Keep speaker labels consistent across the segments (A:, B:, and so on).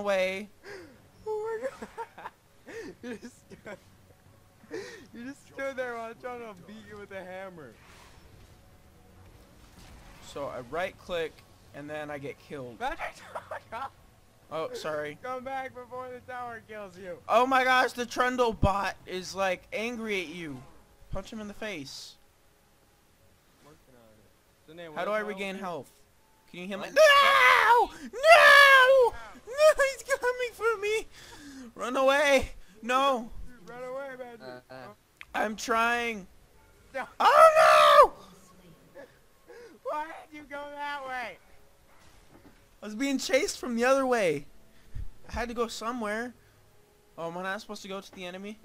A: away.
B: Oh my god. you just stood, you just stood there while I'm trying to beat you with a hammer.
A: So I right click and then I get killed.
B: Oh Patrick,
A: Oh, sorry.
B: come back before the tower kills you.
A: Oh my gosh, the Trundle bot is like angry at you. Punch him in the face.
B: Working on it. Danae,
A: How do I regain health? Can you heal me?
B: What?
A: No! No! No, he's coming for me! Run away! No!
B: Run away, Patrick.
C: Uh, uh,
A: I'm trying.
B: No.
A: Oh no!
B: Why did you go that way?
A: I was being chased from the other way. I had to go somewhere. Oh, am I not supposed to go to the enemy?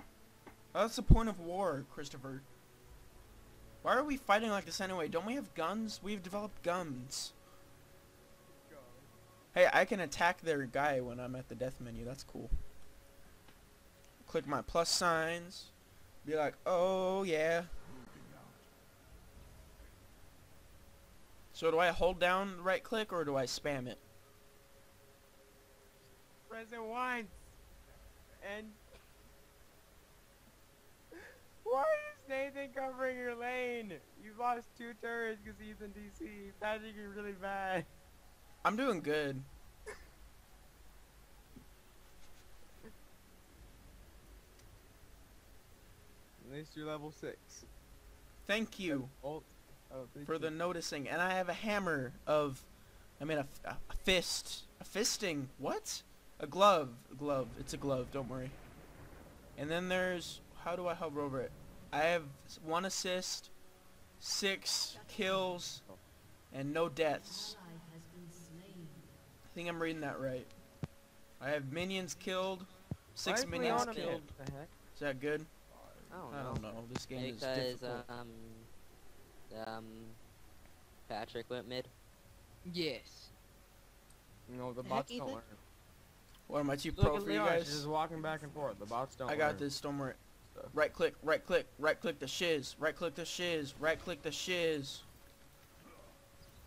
A: That's the point of war, Christopher. Why are we fighting like this anyway? Don't we have guns? We've developed guns. Hey, I can attack their guy when I'm at the death menu. That's cool. Click my plus signs. Be like, oh yeah. So do I hold down right click or do I spam it?
B: Press it once. And... Why is Nathan covering your lane? You've lost two turrets because he's in DC. Patrick, you're really bad.
A: I'm doing good.
B: At least you're level 6.
A: Thank you
B: Oh, oh thank
A: for
B: you.
A: the noticing. And I have a hammer of, I mean a fist, a fisting. What? A glove. A glove. It's a glove. Don't worry. And then there's how do I hover over it? I have one assist, six kills, and no deaths. I think I'm reading that right. I have minions killed, six minions killed.
B: made? The heck?
A: Is that good?
C: I don't
A: I
C: know.
A: don't know. This game is
C: Because
A: difficult.
C: um, um, Patrick went mid.
D: Yes.
B: No, the
C: The
B: bots don't
C: Ethan?
B: learn.
A: What am I too
B: Look
A: pro
B: at
A: for you guys?
B: just walking back and forth. The bots don't
A: I got
B: learn
A: this, don't worry.
B: stuff.
A: Right click, right click, right click the shiz, right click the shiz, right click the shiz,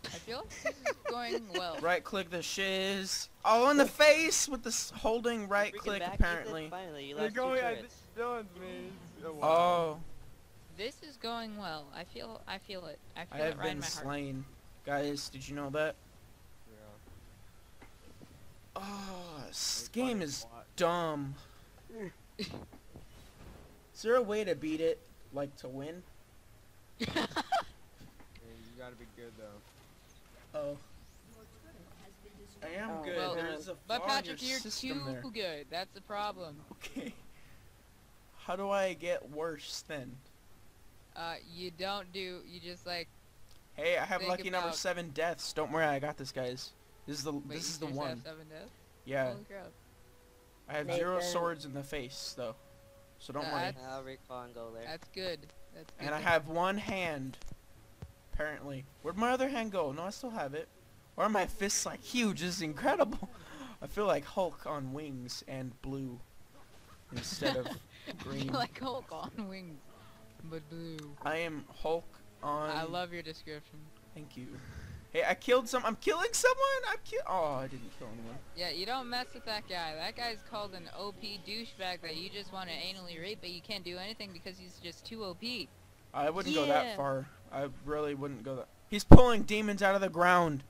D: I feel like this is going well.
A: right click the shiz. All in the face with this holding right click
C: back, Ethan,
A: apparently.
C: Finally, you
B: They're going at
C: turrets.
B: Dylan's me.
A: Oh,
D: This is going well. I feel I feel it. I
A: I
D: feel it
A: have
D: right
A: been
D: my
A: slain. Guys, did you know that?
B: Yeah.
A: Oh, this game is dumb. Is there a way to beat it, like to win?
B: Yeah, you gotta be good though.
A: Oh. I am
E: Oh,
A: good.
D: well,
A: There's a
D: But Patrick, you're too
A: there.
D: good. That's the problem.
A: Okay. How do I get worse then?
D: Uh, you don't do. You just like.
A: Hey, I have
D: Think
A: lucky number seven deaths. Don't worry, I got this, guys. This is the
D: Wait,
A: this is the
D: seriously have
A: one.
D: Seven deaths?
A: Yeah, I have zero swords in the face though, so don't
D: Uh,
A: worry.
D: That's-
C: I'll recall and go there.
D: That's good. That's good.
A: And I have one hand. Apparently, where'd my other hand go? No, I still have it. Why are my fists like huge? This is incredible. I feel like Hulk on wings and blue instead of green.
D: like Hulk on wings, but blue.
A: I am Hulk on.
D: I love your description.
A: Thank you. Hey, I killed some. I'm killing someone. I'm kill. Oh, I didn't kill anyone.
D: Yeah, you don't mess with that guy. That guy's called an OP douchebag that you just want to anally rape, but you can't do anything because he's just too OP.
A: I wouldn't go that far. I really wouldn't go that. He's pulling demons out of the ground.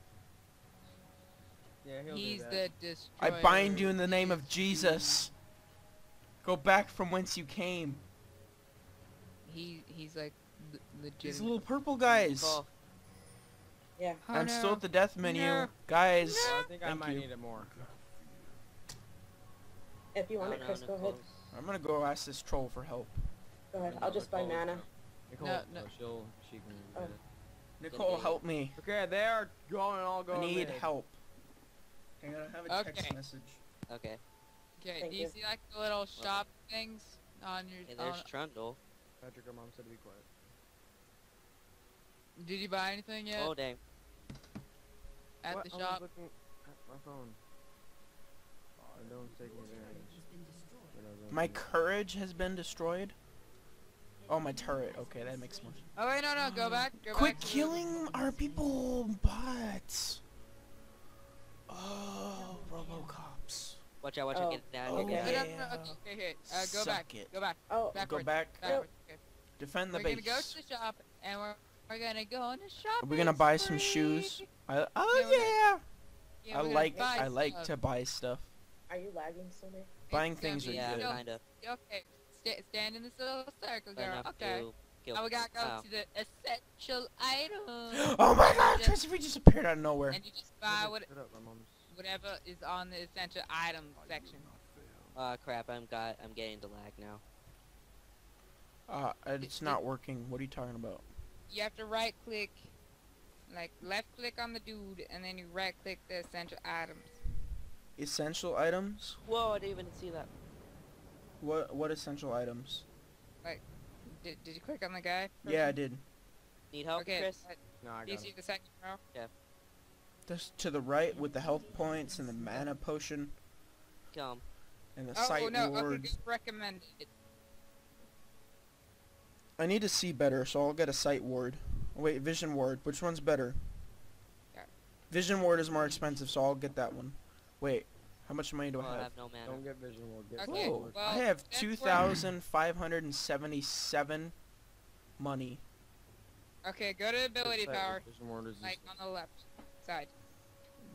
B: Yeah, he'll do
D: He's
B: that.
D: the
A: I bind you in the name of
D: He's
A: Jesus. Go back from whence you came.
D: He he's like l- legit.
A: These little purple guys.
C: Recall.
E: Yeah.
D: Oh,
A: I'm
D: no.
A: still at the death menu.
D: No.
A: Guys,
B: Oh, I think I
A: thank
B: might
A: you.
B: need it more.
E: If you want
C: Oh,
E: it,
C: no,
E: Chris, go ahead.
A: I'm gonna go ask this troll for help.
E: Go ahead. I'll just buy
B: Nicole-
E: mana.
B: Nicole,
D: No,
B: no,
D: no.
B: she'll, she can
E: Oh.
B: get it.
A: Nicole, help me.
B: Okay, they are going all
A: I
B: going
A: need
B: mid.
A: help. Hang on, I have a text
D: Okay.
A: message.
C: Okay.
D: Okay,
E: Thank
D: do you,
E: you.
D: see like the little shop things on your?
C: Hey, there's
D: on-
C: Trundle.
B: Patrick, her mom said to be quiet.
D: did you buy anything yet
C: Oh dang.
D: at
B: What?
D: the
B: I was
D: shop?
B: looking at my phone. Oh, no one's taking advantage. But I was
A: My courage has been destroyed. Oh, my turret. Okay, that makes more sense.
D: Oh wait, no, no, go back. Go
A: Quit
D: back
A: killing our people, bots. Oh, Robocops.
C: Watch out, watch out,
E: Oh.
C: get down,
A: Oh,
C: get
D: No, no,
A: yeah.
D: no, no, okay, okay, okay. Uh, go
A: Suck
D: back.
A: it.
D: Go back.
E: Oh,
D: Backwards.
A: Go back.
D: Backwards. Okay.
A: Defend the base.
D: we're gonna go to the shop and we're we're gonna go on a shop.
A: Are we gonna buy some shoes? I, oh
D: Yeah, we're
A: yeah.
D: Yeah,
A: I like I like
D: stuff.
A: to buy stuff.
E: are you lagging, Sumi?
A: Buying
D: It's gonna
A: things
D: be
A: are
C: Yeah,
A: good.
D: so-
C: kinda.
D: Okay, sta stand in this little circle, girl.
C: enough
D: Okay.
C: to kill-
D: Now we gotta go
C: oh.
D: to the essential items.
A: oh my god,
D: Just-
A: Christopher just appeared out of nowhere.
D: and you just buy what, whatever is on the essential items section.
C: Ah, crap, I'm got, I'm getting to lag now.
A: Uh, it's not working. What are you talking about?
D: You have to right click, like left click on the dude, and then you right click the essential items.
A: Essential items?
C: Whoa, I didn't even see that.
A: What what essential items?
D: Did, did you click on the guy?
A: Yeah, I did.
C: Need help,
D: Okay.
C: Chris?
D: uh,
B: No, I
D: Do you see
B: it.
D: the second row?
A: Just to the right with the health points and the mana potion
C: Come.
A: and the
D: Oh
A: sight
D: no, okay,
A: wards.
D: good recommended.
A: I need to see better, so I'll get a sight ward. Wait, vision ward. Which one's better?
D: Yeah.
A: Vision ward is more expensive, so I'll get that one. Wait, how much money do
C: Oh,
A: I
C: I
A: have?
C: have no mana.
B: Don't get vision ward. Get
D: Okay,
A: Whoa,
B: Ward.
D: well,
A: I have
D: that's
A: two
D: where-
A: thousand five hundred and seventy-seven money.
D: Okay, go to ability
B: That's
D: power,
B: Vision ward is
D: like on the left side.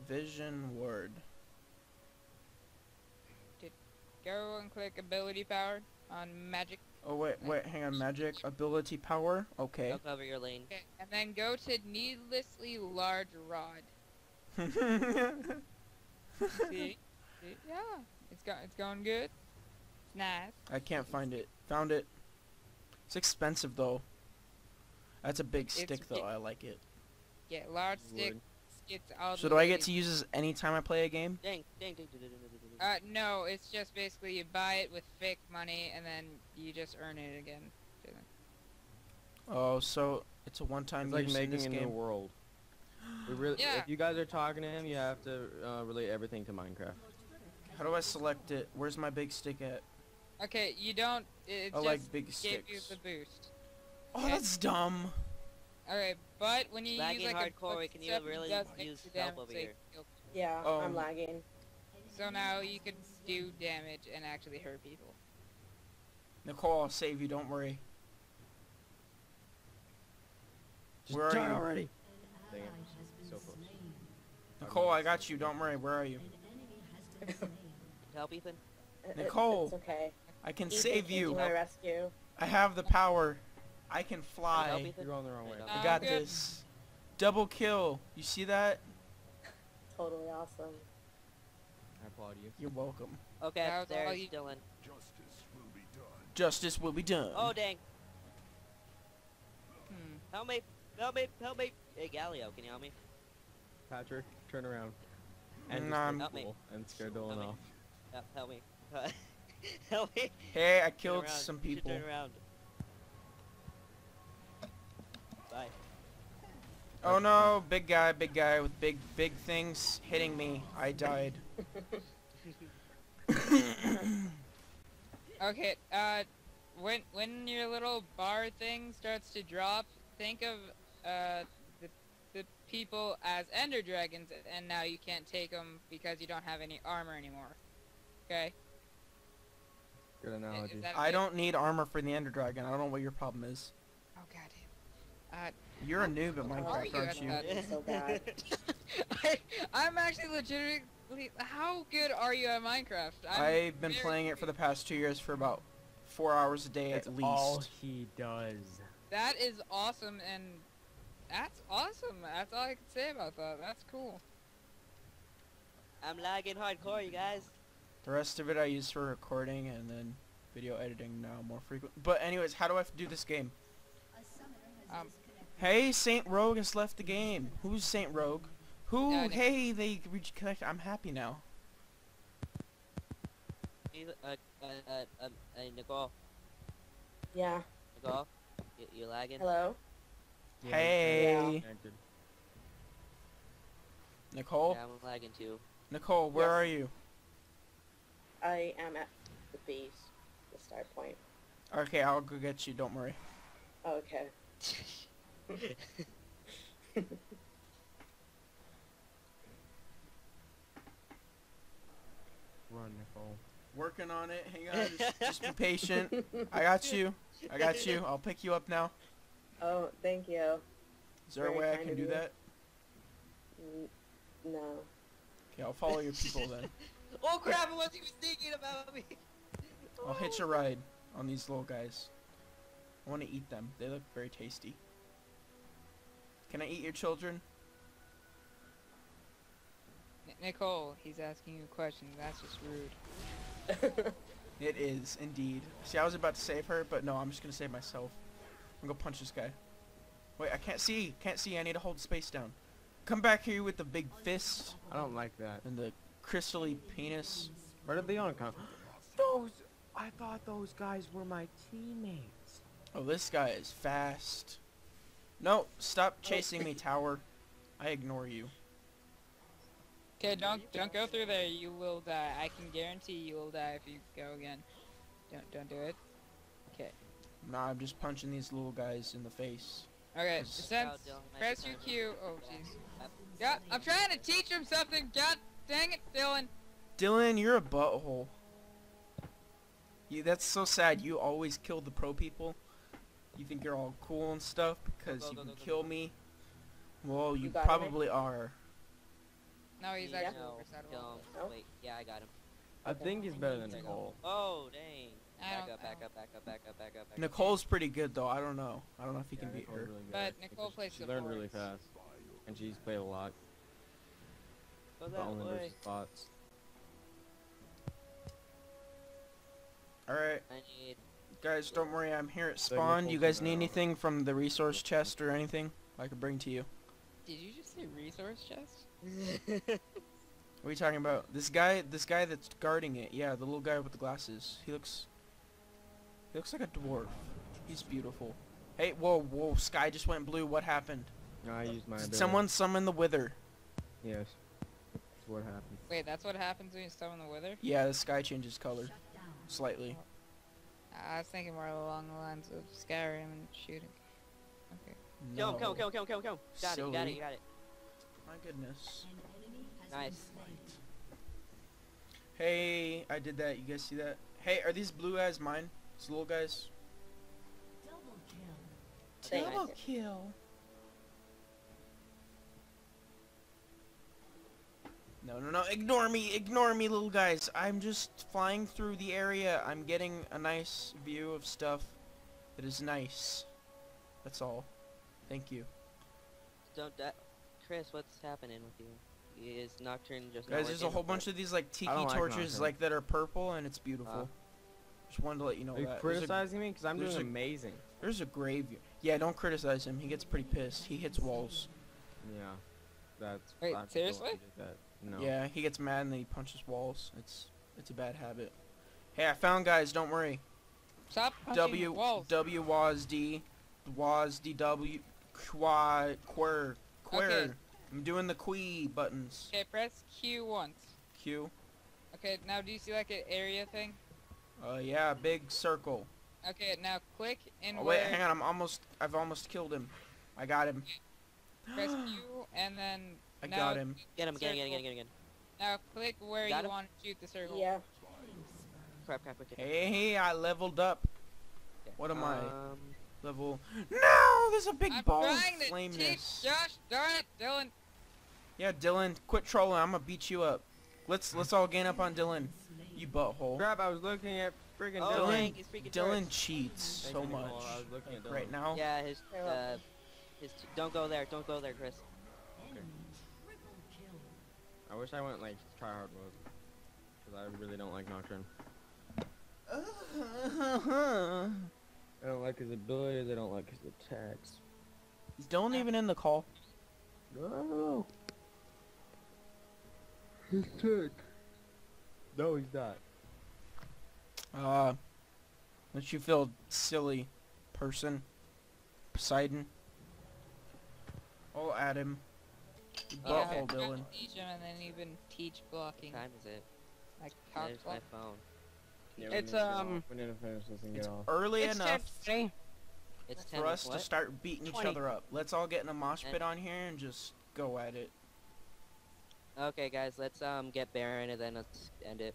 A: Vision ward.
D: Go and click ability power on magic.
A: Oh wait, wait, hang on. Magic ability power. Okay.
C: I'll cover your lane.
D: Okay, and then go to needlessly large rod. See? See? Yeah, it's go it's going good. It's nice.
A: I can't find it. Found it. It's expensive though. That's a big
D: It's
A: stick though. I like it.
D: Yeah, large stick all
A: So do I get to use this anytime I play a game?
C: Dang, dang, dang, dang, dang, dang, dang, dang.
D: Uh, no, it's just basically you buy it with fake money and then you just earn it again.
A: Oh, so it's a one-time
B: It's like
A: use in
B: making
A: this
B: a new world. We really,
D: Yeah.
B: If you guys are talking to him, you have to uh, relate everything to Minecraft.
A: How do I select it? Where's my big stick at?
D: Okay, you don't. It
A: I
D: just
A: like big
D: gave you
A: sticks.
D: the boost.
A: Oh,
D: okay.
A: that's dumb.
D: Alright, but when you
C: Lagging
D: use like
C: hardcore,
D: a
C: we can
D: step,
C: you really
D: it does
C: use help over here.
D: kill-
E: Yeah,
A: Um,
E: I'm lagging.
D: So now you can do damage and actually hurt people.
A: Nicole, I'll save you. Don't worry.
B: Just
A: Where are you?
B: already? Dang. So close.
A: Nicole, I got you. Don't worry. Where are you?
C: Help, Ethan?
E: It- it-
A: Nicole.
E: It's okay.
A: I can
E: Ethan
A: save
E: came
A: you.
E: To my rescue.
A: I have the power. I can
C: Help,
A: fly.
C: Ethan?
B: You're going the wrong way.
C: Uh,
A: I got
D: good.
A: this. Double kill. You see that?
E: Totally awesome.
B: I applaud you.
A: You're welcome.
C: Okay,
D: That was
C: there's
D: you-
C: Dylan.
A: Justice will be done.
C: Oh, dang.
D: Hmm.
C: Help me. Help me. Help me. Hey, Galio, can you help me?
B: Patrick, turn around. And
A: Nah, I'm-
B: just
C: me.
B: cool and scare Dylan
C: Help me.
B: off.
C: Help, help me. help me.
A: Hey, I killed some people.
C: Turn around. Bye.
A: Oh no, big guy, big guy with big, big things hitting me. I died.
D: Okay, uh, when when your little bar thing starts to drop, think of uh the the people as Ender Dragons, and now you can't take them because you don't have any armor anymore. Okay.
B: Good
D: I-
B: analogy.
D: Is
A: I don't need armor for the Ender Dragon. I don't know what your problem is.
D: Oh goddamn.
A: Uh, You're a noob at
D: How are
A: Minecraft,
D: you
A: aren't
D: at
A: you?
E: so bad.
D: I, I'm actually legitimately. How good are you at Minecraft? I'm
A: I've been playing it for the past two years for about four hours a day
B: That's
A: at least.
B: all he does.
D: That is awesome, and that's awesome. That's all I can say about that. That's cool.
C: I'm lagging hardcore, you guys.
A: The rest of it I use for recording and then video editing now more frequent. But anyways, how do I do this game?
D: Um,
A: Hey, Saint Rogue has left the game. Who's Saint Rogue? Who?
D: Uh,
A: hey, they reconnect. I'm happy now.
C: Ethan- Uh, uh, uh, um, uh, Nicole.
E: Yeah.
C: Nicole. You, you lagging?
E: Hello.
A: hey,
B: Connected.
A: Nicole.
C: Yeah, I'm lagging too.
A: Nicole, where
E: Yes.
A: are you?
E: I am at the base, the start point.
A: Okay, I'll go get you. Don't worry.
E: Okay.
B: Run, Nicole.
A: Working on it. Hang on. Just, just be patient. I got you. I got you. I'll pick you up now.
E: oh, thank you.
A: Is there a way I can do
E: you.
A: that?
E: No.
A: Okay, I'll follow your people then.
C: oh crap! I wasn't even thinking about me.
A: I'll hitch a ride on these little guys. I want to eat them. They look very tasty. Can I eat your children?
D: N- Nicole, he's asking you a question. That's just rude.
A: It is, indeed. See, I was about to save her, but no, I'm just gonna save myself. I'm gonna punch this guy. Wait, I can't see. Can't see. I need to hold space down. Come back here with the big fist
B: I don't like that.
A: and the crystally penis.
B: Where did Leon come? Those. I thought those guys were my teammates.
A: Oh, this guy is fast. No, stop oh. chasing me, tower. I ignore you.
D: Okay, don't don't go through there. You will die. I can guarantee you will die if you go again. Don't don't do it. Okay.
A: Nah, I'm just punching these little guys in the face.
D: Okay,
A: Yes.
D: since
C: Oh,
D: press your Q. Oh jeez. Yeah, I'm trying to teach him something. God dang it, Dylan.
A: Dylan, you're a butthole. You, that's so sad. You always kill the pro people. You think you're all cool and stuff because
C: go,
A: you can
C: go, go,
A: kill
C: go.
A: me. Well, you
E: You got him,
A: probably are.
D: No, he's
E: Yeah.
D: actually
C: No,
D: versatile.
C: don't.
E: No?
C: Wait, yeah, I got him.
B: I think he's better than
C: There you go.
B: Nicole.
C: Oh, dang. Back up, back up, back up, back up, back up, back up.
A: Nicole's pretty good though. I don't know. I don't know if he
B: Yeah,
A: can beat
B: Nicole's
A: her.
B: really good.
D: But Nicole plays
B: She learned really
D: supports.
B: fast, and she's played a lot.
C: Go that
B: only
C: way.
B: versus bots.
A: All right,
C: I need.
A: guys, don't worry. I'm here at
B: So
A: spawn. You guys need anything from the resource chest or anything I could bring to you?
D: Did you just say resource chest?
A: What are you talking about? This guy, this guy that's guarding it. Yeah, the little guy with the glasses. He looks, he looks like a dwarf. He's beautiful. Hey, whoa, whoa! Sky just went blue. What happened?
B: No, I used my
A: Did
B: ability.
A: someone summon the wither?
B: Yes. That's what happened.
D: Wait, that's what happens when you summon the wither?
A: Yeah, the sky changes color, slightly.
D: I was thinking more along the lines of Skyrim and shooting. Okay.
C: Kill him,
A: No.
C: kill him, kill him, kill him, kill him, kill him. Got it, you got it, you got it.
A: My goodness.
C: Nice.
A: Hey, I did that. You guys see that? Hey, are these blue guys mine? These little guys?
E: Thank
A: Double
E: you.
A: kill. No, no, no. Ignore me. Ignore me, little guys. I'm just flying through the area. I'm getting a nice view of stuff that is nice. That's all. Thank you.
C: Don't die. Chris, what's happening with you? Is Nocturne just
A: Guys, there's a whole bunch of these like tiki
B: don't like
A: torches like that are purple and it's beautiful.
C: Uh.
A: Just wanted to let you know
B: Are you
A: that. There's a-
B: criticizing me? Because I'm
A: there's
B: doing
A: a-
B: amazing.
A: There's a graveyard. Yeah, don't criticize him. He gets pretty pissed. He hits walls.
B: Yeah. That's.
D: Wait, seriously?
B: one That. No.
A: Yeah, he gets mad and then he punches walls. It's it's a bad habit. Hey, I found guys. Don't worry.
D: Stop punching
A: W
D: walls.
A: W was D was D W qua quer quer.
D: Okay.
A: I'm doing the qui buttons.
D: Okay, press Q once.
A: Q.
D: Okay, now do you see like an area thing?
A: Uh yeah, big circle.
D: Okay, now click and.
A: Oh wait, hang on. I'm almost. I've almost killed him. I got him.
D: press Q and then
A: I
D: now,
A: got him.
C: Get him get him Get again, again,
D: circle.
C: again, again.
D: Now click where
C: Got
D: you
C: him?
D: want to shoot the circle.
E: Yeah.
C: Crap, crap, crap.
A: Hey, I leveled up. What am I?
C: Um,
A: Level. No, there's a big
D: I'm
A: ball of
D: trying to teach
A: flameness.
D: Josh. Darn it, Dylan.
A: Yeah, Dylan, quit trolling. I'm gonna beat you up. Let's let's all gain up on Dylan. You butthole.
B: Crap! I was looking at friggin'
C: Oh,
B: Dylan.
C: dang, freaking
A: Dylan
C: torch.
A: cheats
B: Thank
A: so much.
B: I was looking at Dylan.
A: Right now.
C: Yeah, his, uh, his, don't go there, don't go there, Chris.
B: I wish I went like try hard mode. Because I really don't like Nocturne. I don't like his abilities. I don't like his attacks.
A: He's don't even in the call?
B: No. He's sick. No, he's not.
A: Uh, don't you feel silly, person? Poseidon. I'll add him. Butthole,
D: try to
A: Dylan.
D: Teach him and then even teach blocking.
C: What time is it?
D: Like cock
C: There's
D: block.
C: my phone.
B: Yeah,
D: It's,
B: we need to get
D: um,
B: off. We need to finish this and
A: It's
B: get off.
A: early
D: It's
A: enough
D: 10:20.
C: It's 10
A: for us
C: what?
A: to start beating each
D: 20.
A: other up. Let's all get in a mosh
C: And-
A: pit on here and just go at it.
C: Okay, guys, let's um get Baron and then let's end it.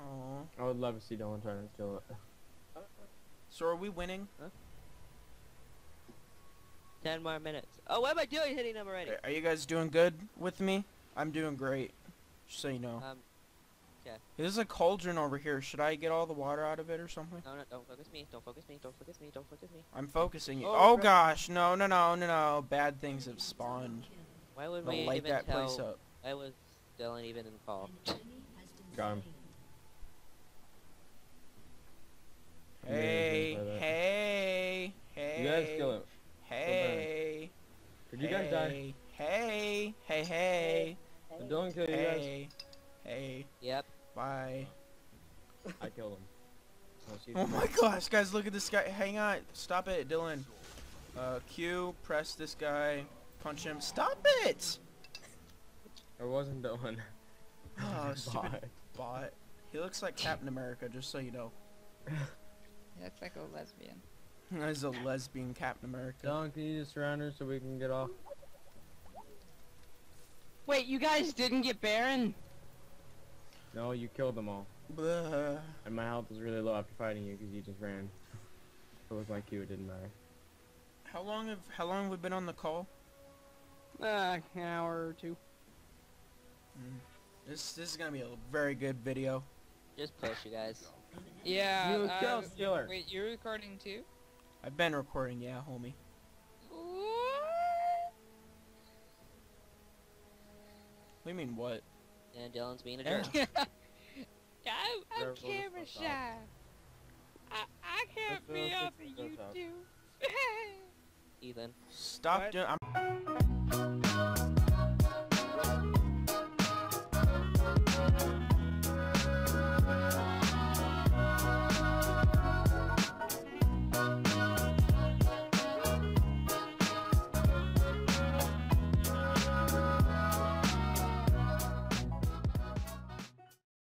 A: Oh.
B: I would love to see Dylan trying to steal it.
A: So are we winning?
C: Ten more minutes. Oh, what am I doing hitting them already?
A: Are- Are you guys doing good with me? I'm doing great. Just so you know.
C: Um,
A: There's a cauldron over here. Should I get all the water out of it or something?
C: no, no, don't focus me. Don't focus me. Don't focus me. Don't focus me.
A: I'm focusing you.
C: Oh,
A: Oh gosh, no, no, no, no, no. Bad things have spawned.
C: Why would
A: Don't
C: we
A: light
C: even
A: that
C: tell?
A: place up.
C: Why was Dylan even involved?
B: Got him.
A: Hey,
B: Amazing for that.
A: hey, hey.
B: You guys kill it.
A: Hey.
B: Did you guys die?
A: hey, Hey, hey, hey,
B: Did Dylan kill you guys?
A: hey, hey.
C: Yep.
A: Bye.
B: I killed him. Oh,
A: my gosh, guys, look at this guy. Hang on. Stop it, Dylan. Uh, Q, press this guy. Punch him. Stop it!
B: I wasn't Dylan.
A: Oh, stupid
B: Bye.
A: bot. He looks like Captain America, just so you know.
D: That's like a lesbian.
A: He's a lesbian Captain America.
B: Dylan, can you just surround her so we can get off?
F: Wait, you guys didn't get Baron?
B: No, you killed them all.
A: Blah.
B: And my health was really low after fighting you because you just ran. It was like you, it didn't matter.
A: How long have how long have we been on the call?
F: Uh, an hour or two.
A: Mm. This this is gonna be a very good video.
C: Just push, you guys.
D: Yeah.
B: You
D: uh,
B: kill Stealer.
D: Wait, you're recording too?
A: I've been recording, yeah, homie. What do you mean what?
C: And Dylan's being a
A: Yeah.
C: jerk.
D: I'm, I'm camera
B: for
D: shy. I, I can't be
B: let's
D: on the
B: this up.
D: YouTube.
C: Ethan.
A: Stop doing. I'm